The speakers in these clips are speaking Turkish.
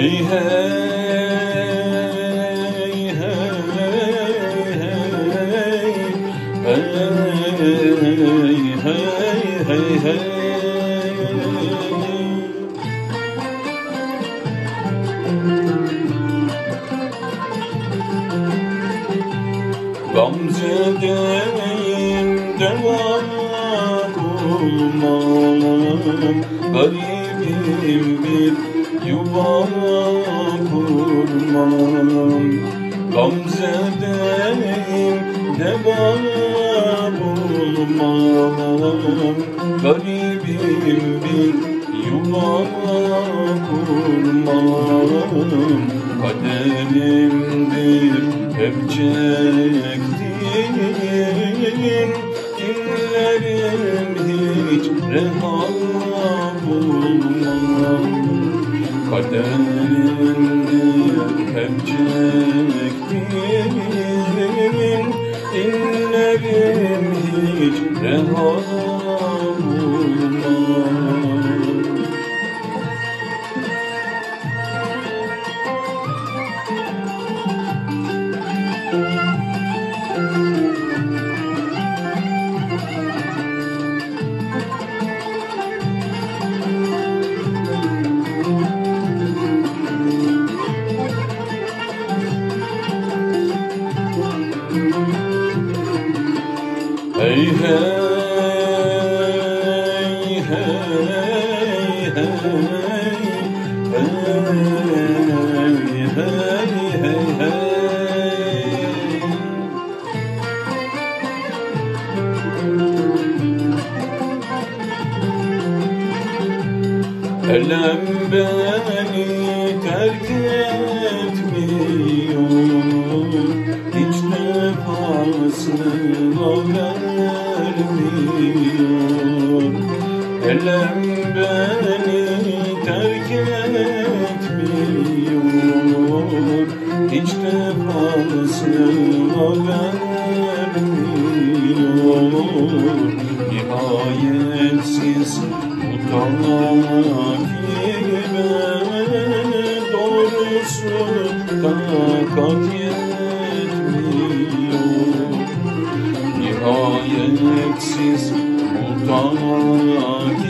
Hey hey hey hey hey hey hey Gamze'deyim devam bulmam Garibim bir yuva kurmam Gamze'deyim devam bulmam Garibim bir yuva kurmam Kaderimdir hep çektiğim İnlerim hiç reha Kaderimdir hep hiç reha Hey hey Elem beni terk etmiyor Hiç defasına Beni terk etmiyor. Hiç defasına vermiyor. Nihayetsiz Takibe doğrusu takat yetmiyor. Nihayetsiz bu takibe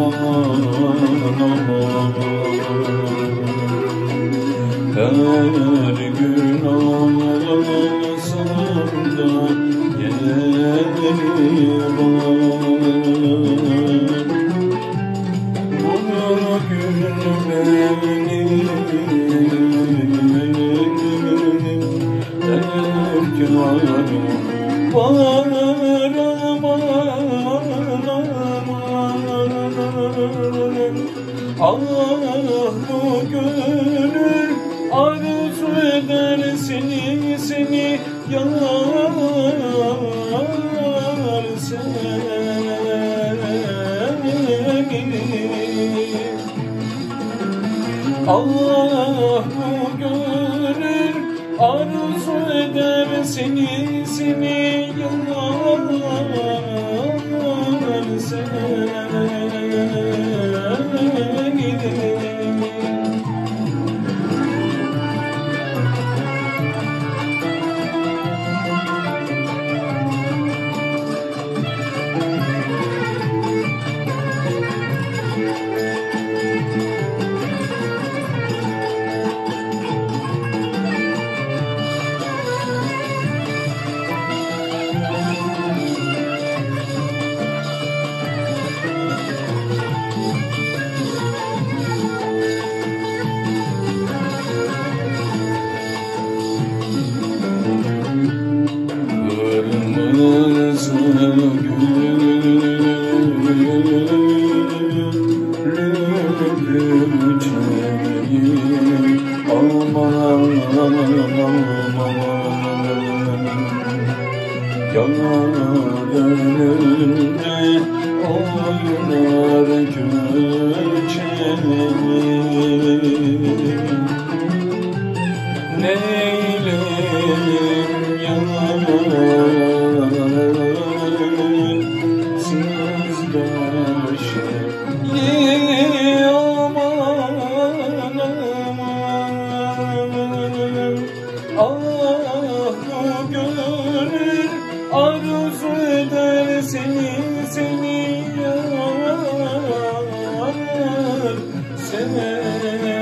aman aman Her gün ağlasam da yeri var Allah bu arzu eder seni seni yar seni. Allah bu gönül arzu eder seni seni yıllar seni Neyledim Ah bu gönül arzu eder seni seni yar seveni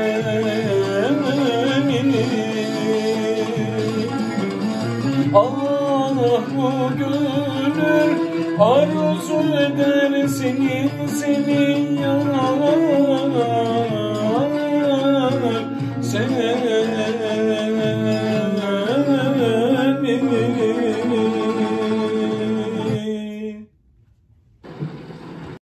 Ah bu gönül arzu eder seni seni yar